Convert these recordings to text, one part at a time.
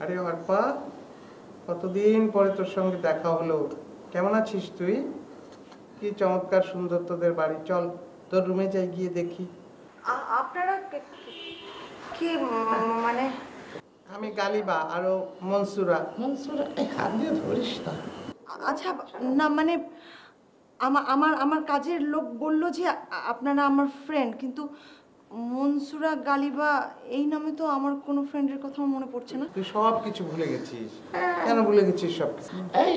আরপা কতদিন পরে তোর সঙ্গে দেখা হলো? কেমন আছিস তুই? কি চমৎকার সুন্দর তোদের বাড়ি। চল তোর রুমে যাই গিয়ে দেখি। আপনারা কি মানে? আমি গালিবা আরও মনসুরা। মনসুর হাত দিয়ে ধরিস না। আচ্ছা না মানে আমার আমার আমার কাজের লোক বলল যে আপনারা আমার ফ্রেন্ড কিন্তু মনসুরা গালিবা এই নামে তো আমার কোনো ফ্রেন্ডের কথা মনে পড়ছে না। তুই সব কিছু ভুলে গেছিস। কেন ভুলে গেছিস সব কিছু এই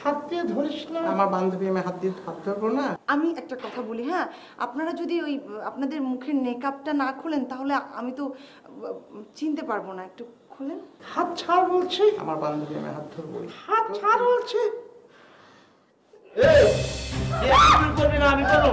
হাত দিয়ে ধরিস না। আমার বান্ধবী আমি হাত দিয়ে হাত ধরবো না? আমি একটা কথা বলি হ্যাঁ? আপনারা যদি ওই আপনাদের মুখের মেকআপটা না খোলেন তাহলে আমি তো চিনতে পারব না। একটু খোলেন। হাত ছাড় বলছি। আমার বান্ধবী আমি হাত ধরবো। হাত ছাড় বলছি। করবি না আমি করব?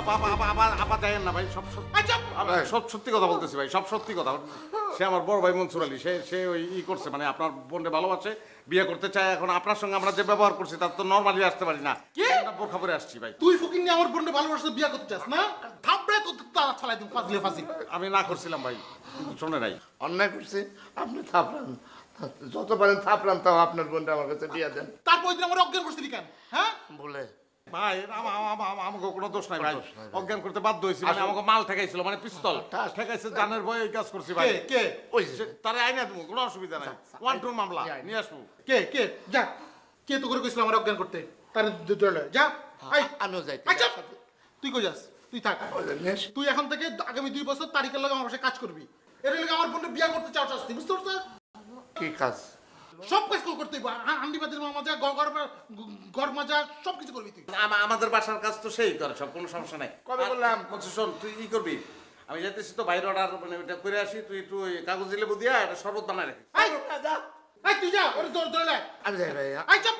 আপা আপা আপা আপা আপা দেখেন না ভাই সব সত্যি সব সত্যি কথা বলতেছি ভাই সব সত্যি কথা। সে আমার বড় ভাই মনসুর আলী সে সে ওই ই করছে মানে আপনার বোনকে ভালোবাসে বিয়ে করতে চায় এখন। আপনার সঙ্গে আমরা যে ব্যবহার করছি তার তো নর্মালি আসতে পারি না। কি? আমরা বোরখা পরে আসছি ভাই। তুই ফুকিং নিয়ে আমার ভালোবাসতে বিয়ে করতে চাস না? থাপড়ে তো তারা ছালাই দিন ফাজলে ফাজি আমি না করছিলাম ভাই শোনে নাই। অন্যায় করছি আপনি থাপড়ান। যত পারেন থাপড়ান তাও আপনার বোনটা আমার কাছে দিয়ে দেন। তারপর ওই দিন আমার অজ্ঞান করছিলি কেন? হ্যাঁ? বলে। ভাই আমা- আমা- আমা- আমা- আমাকে কোনো দোষ নাই ভাই। অজ্ঞান করতে বাধ্য হয়েছি মানে আমাকে মাল ঠেকাইছিল মানে পিস্তল। ঠেকাইছে জানের ভয়ে কাজ করছি ভাই। কে কে? ওই সে- তারে আইনা দেবো কোনো অসুবিধা নাই। ওয়ান টু মামলা আইন। নিয়ে আসব। কে কে? যা। কে তো করে কইছিল আমার অজ্ঞান করতে? তার দলে যা। আমিও যাইতে আচ্ছা। তুই কই যাস? তুই থাক। ওই যে নেস। তুই এখন থেকে আগামী দুই বছর তারিখের লগে আমার বাসায় কাজ করবি। এর লগে আমার বোনকে বিয়ে করতে চাও শাস্তি বুঝতে পারছিস? কি কাজ? সব কাজ করতে হইব। হান্ডি বাদের মাজা গড় গড় মাজা সব কিছু করবি তুই। আমাদের বাসার কাজ তো সেই করে সব কোনো সমস্যা নাই। কবে বললাম? বলছি শোন তুই ই করবি। আমি যাইতেছি তো বাইরে অর্ডার মানে ওইটা করে আসি তুই একটু ওই কাগজ লেবু দিয়া এটা শরবত বানায় রাখিস। আই আই তুই যা ওরে দৌড় দৌড় আমি যাই ভাই আই চাপ।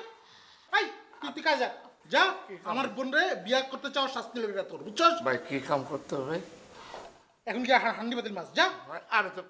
আই তুই তুই কাজ যা। যা আমার বোন রে বিয়া করতে চাও শাস্তি লেগে তোর বুঝছস? ভাই কি কাম করতে হবে? এখন কি হান্ডি বাতিল মাছ? যা। ভাই, আমি তো